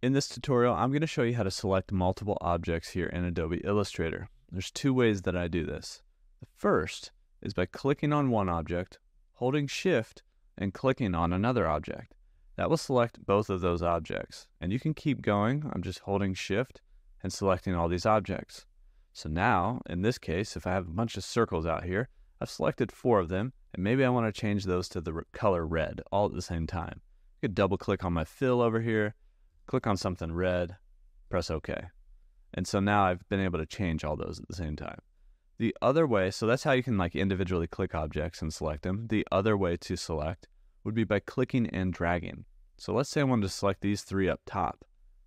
In this tutorial, I'm going to show you how to select multiple objects here in Adobe Illustrator. There's two ways that I do this. The first is by clicking on one object, holding Shift, and clicking on another object. That will select both of those objects. And you can keep going. I'm just holding Shift and selecting all these objects. So now, in this case, if I have a bunch of circles out here, I've selected four of them, and maybe I want to change those to the color red all at the same time. I could double click on my fill over here, click on something red, press OK. And so now I've been able to change all those at the same time. The other way, so that's how you can like individually click objects and select them. The other way to select would be by clicking and dragging. So let's say I wanted to select these three up top.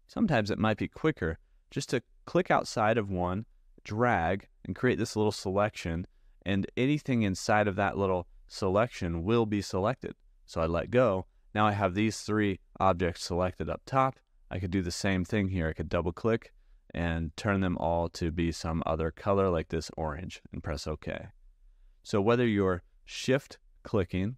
Sometimes it might be quicker just to click outside of one, drag, and create this little selection, and anything inside of that little selection will be selected. So I let go. Now I have these three objects selected up top, I could do the same thing here. I could double click and turn them all to be some other color like this orange and press OK. So whether you're shift clicking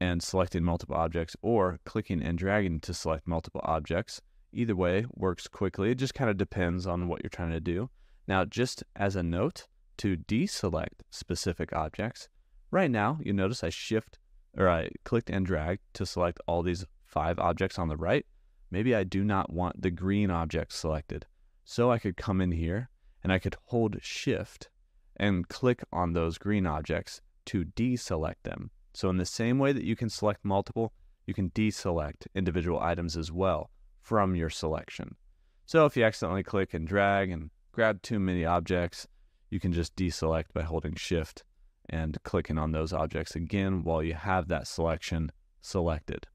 and selecting multiple objects or clicking and dragging to select multiple objects, either way works quickly. It just kind of depends on what you're trying to do. Now, just as a note, to deselect specific objects, right now you notice I shift or I clicked and dragged to select all these five objects on the right. Maybe I do not want the green object selected. So I could come in here and I could hold shift and click on those green objects to deselect them. So in the same way that you can select multiple, you can deselect individual items as well from your selection. So if you accidentally click and drag and grab too many objects, you can just deselect by holding shift and clicking on those objects again while you have that selection selected.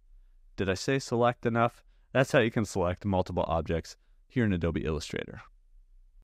Did I say select enough? That's how you can select multiple objects here in Adobe Illustrator.